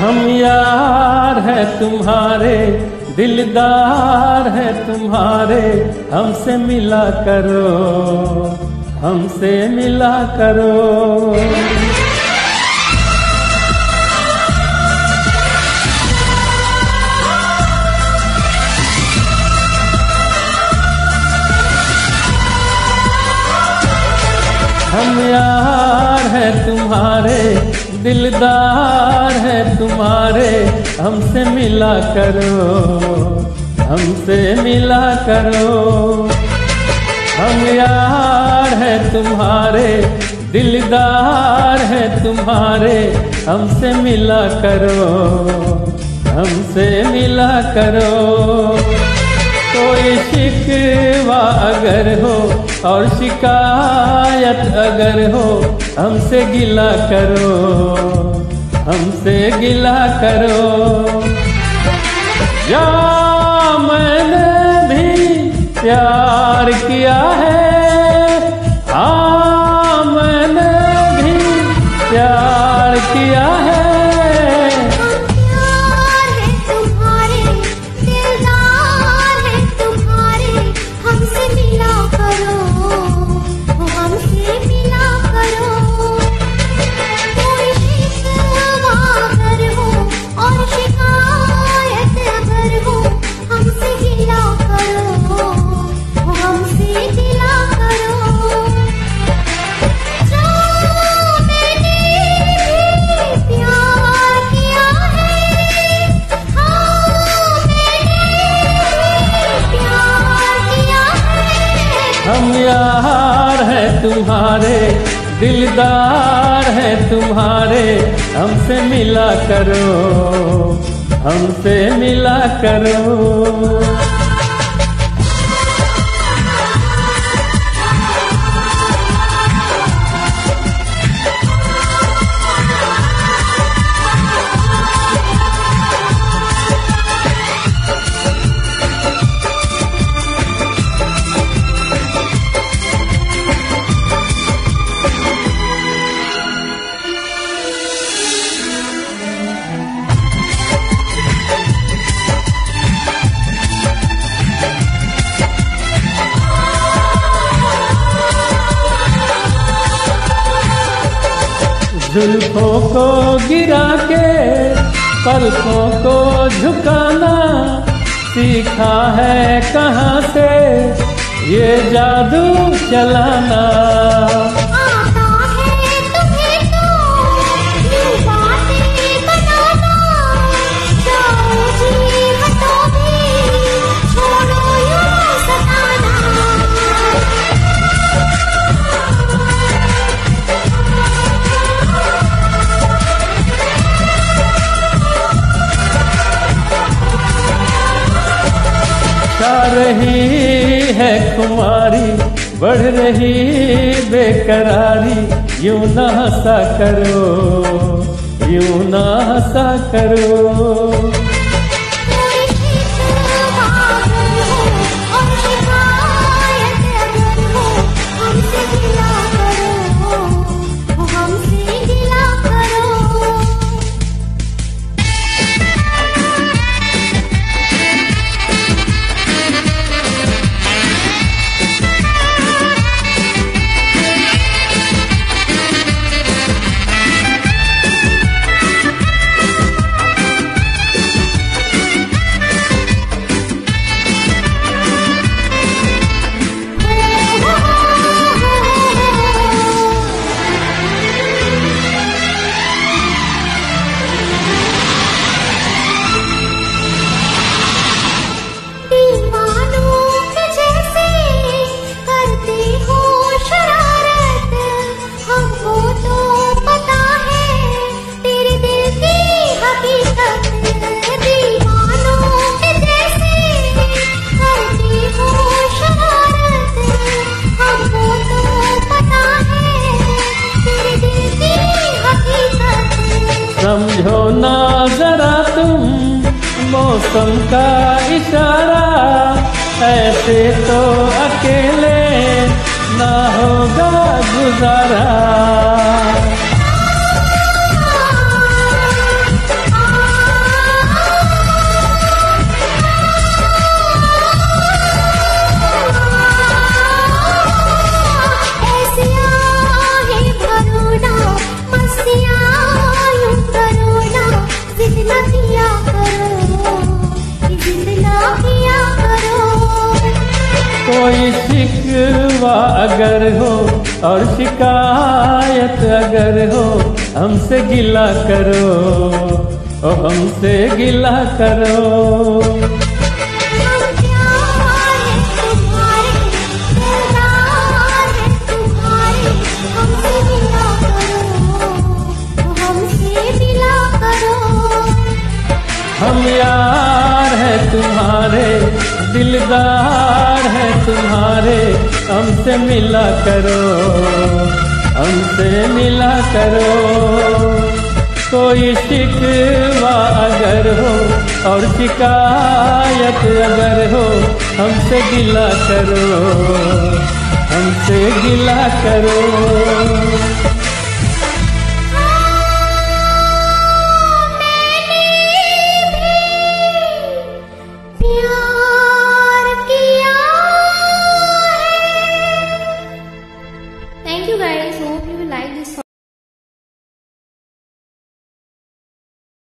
यार है तुम्हारे दिलदार है तुम्हारे हमसे मिला करो हमसे मिला करो। हम यार है तुम्हारे, दिलदार है तुम्हारे, हमसे मिला करो, हमसे मिला करो। हम यार है तुम्हारे, दिलदार है तुम्हारे, हमसे मिला करो, हमसे मिला करो। कोई शिकवा अगर और शिकायत अगर हो, हमसे गिला करो, हमसे गिला करो। या मैंने भी प्यार किया है है यार है तुम्हारे दिलदार है तुम्हारे हमसे मिला करो हमसे मिला करो। जुल्फों को गिरा के पलकों को झुकाना सीखा है कहाँ से ये जादू चलाना। रही है कुमारी बढ़ रही बेकरारी यू ना सा करो यू ना सा करो। मौसम का इशारा ऐसे तो अकेले ना होगा गुजारा। अगर हो और शिकायत अगर हो हमसे गिला करो ओ हमसे गिला करो। हम यार है तुम्हारे दिलदार है तुम्हारे हमसे मिला करो, हमसे मिला करो। कोई शिकवा अगर हो और शिकायत अगर हो, हमसे गिला करो, हमसे गिला करो।